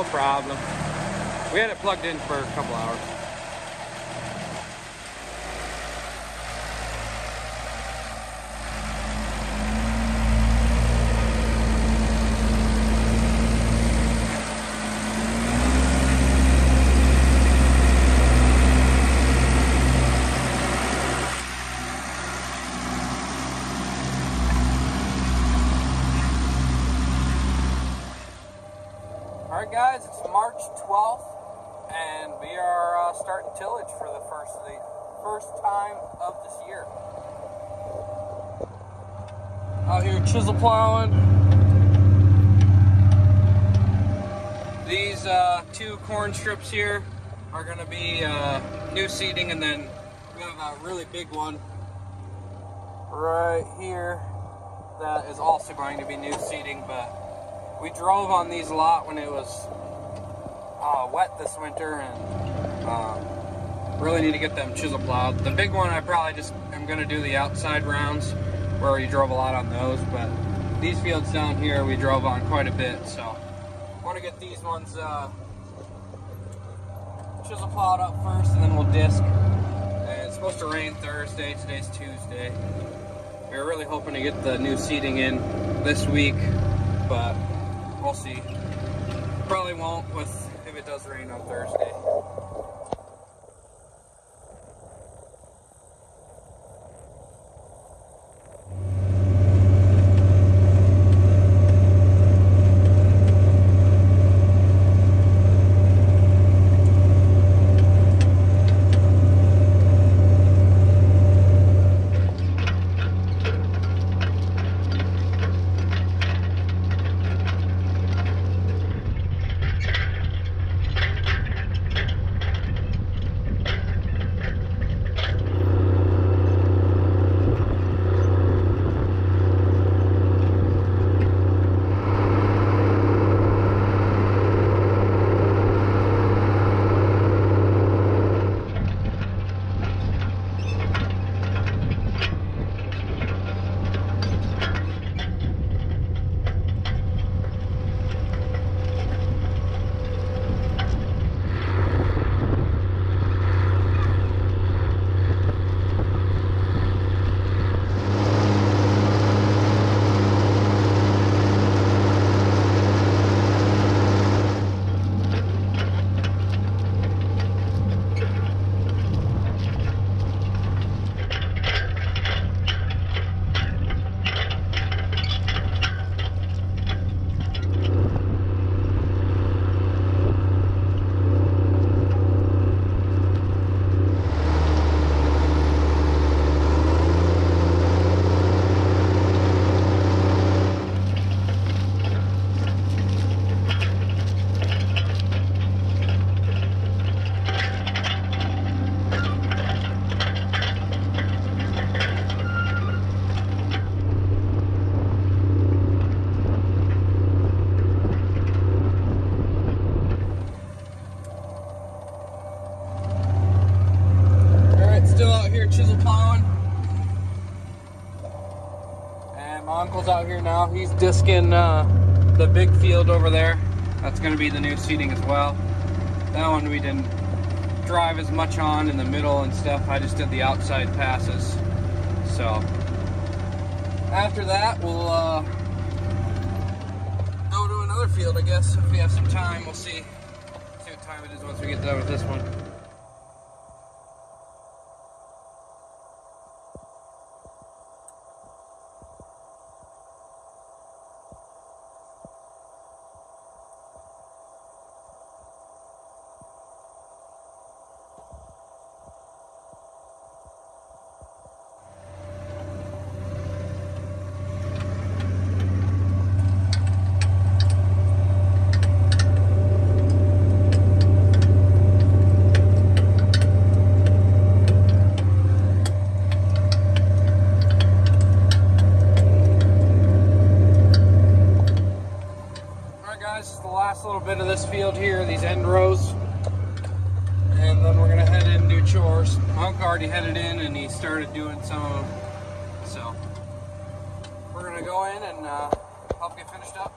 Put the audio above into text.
No problem. We had it plugged in for a couple hours. All right, guys, it's March 12th, and we are uh, starting tillage for the first the first time of this year. Out here chisel plowing. These uh, two corn strips here are going to be uh, new seeding, and then we have a really big one right here that is also going to be new seeding, but we drove on these a lot when it was uh, wet this winter and um, really need to get them chisel plowed. The big one I probably just am going to do the outside rounds where we drove a lot on those, but these fields down here we drove on quite a bit, so I want to get these ones uh, chisel plowed up first and then we'll disc. And it's supposed to rain Thursday, today's Tuesday. We were really hoping to get the new seeding in this week, but we'll see. Probably won't with if it does rain on Thursday. Uncle's out here now. He's disking uh, the big field over there. That's going to be the new seeding as well. That one we didn't drive as much on in the middle and stuff. I just did the outside passes. So after that, we'll uh, go to another field, I guess, if we have some time. We'll see. See what time it is once we get done with this one. Alright guys, this is the last little bit of this field here, these end rows. And then we're gonna head in and do chores. My already headed in and he started doing some of them. So we're gonna go in and uh, help get finished up.